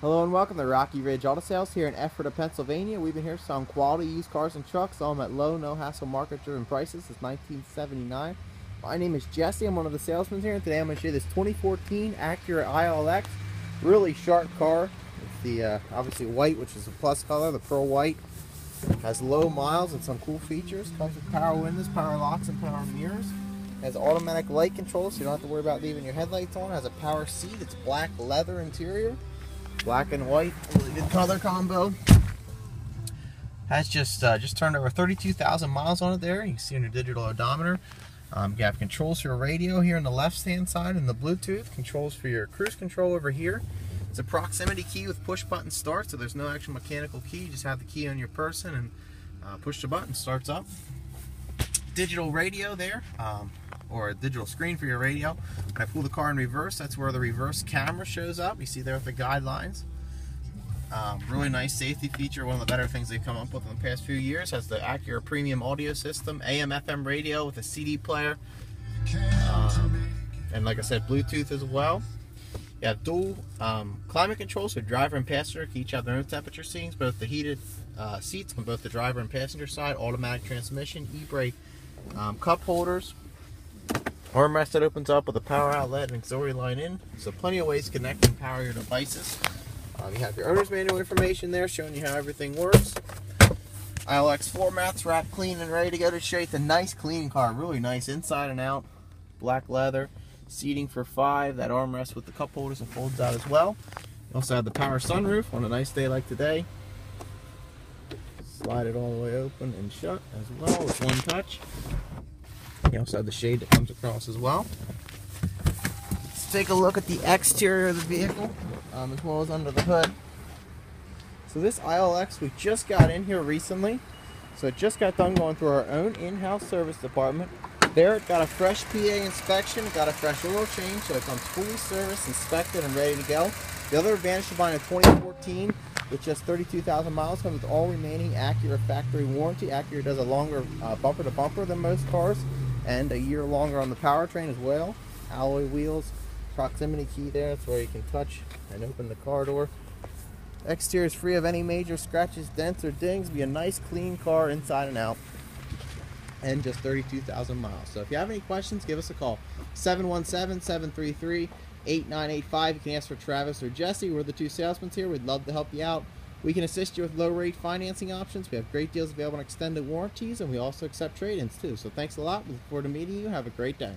Hello and welcome to Rocky Ridge Auto Sales here in Ephrata, Pennsylvania. We've been here selling quality used cars and trucks, all at low, no hassle, market driven prices since 1979. My name is Jesse. I'm one of the salesmen here, and today I'm going to show you this 2014 Acura ILX. Really sharp car. It's the uh, obviously white, which is a plus color, the pearl white. Has low miles and some cool features. Comes with power windows, power locks, and power mirrors. Has automatic light control, so you don't have to worry about leaving your headlights on. Has a power seat. It's black leather interior black and white, really good color combo. Has just uh, just turned over 32,000 miles on it there. You can see on your digital odometer. Um, you have controls for your radio here on the left hand side and the Bluetooth. Controls for your cruise control over here. It's a proximity key with push button start, so there's no actual mechanical key. You just have the key on your person and uh, push the button, starts up. Digital radio there. Um, or a digital screen for your radio. When I pull the car in reverse, that's where the reverse camera shows up. You see there with the guidelines. Um, really nice safety feature. One of the better things they've come up with in the past few years. Has the Acura Premium audio system, AM FM radio with a CD player. Um, and like I said, Bluetooth as well. You have dual um, climate control, so driver and passenger can each have their own temperature settings. Both the heated uh, seats on both the driver and passenger side, automatic transmission, e-brake um, cup holders, Armrest that opens up with a power outlet and auxiliary line in. So plenty of ways to connect and power your devices. Um, you have your owner's manual information there showing you how everything works. ILX floor mats wrapped clean and ready to go to you the nice clean car. Really nice inside and out. Black leather. Seating for five. That armrest with the cup holders and folds out as well. You also have the power sunroof on a nice day like today. Slide it all the way open and shut as well with one touch. You also have the shade that comes across as well. Let's take a look at the exterior of the vehicle, um, as well as under the hood. So this ILX, we just got in here recently. So it just got done going through our own in-house service department. There it got a fresh PA inspection, got a fresh oil change, so it comes fully serviced, inspected, and ready to go. The other advantage of buying a 2014 with just 32,000 miles comes with all remaining Acura factory warranty. Acura does a longer uh, bumper to bumper than most cars and a year longer on the powertrain as well. Alloy wheels, proximity key there, that's where you can touch and open the car door. Exterior is free of any major scratches, dents, or dings. Be a nice, clean car inside and out. And just 32,000 miles. So if you have any questions, give us a call. 717-733-8985. You can ask for Travis or Jesse. We're the two salesmen here. We'd love to help you out. We can assist you with low rate financing options. We have great deals available on extended warranties, and we also accept trade ins too. So thanks a lot. We look forward to meeting you. Have a great day.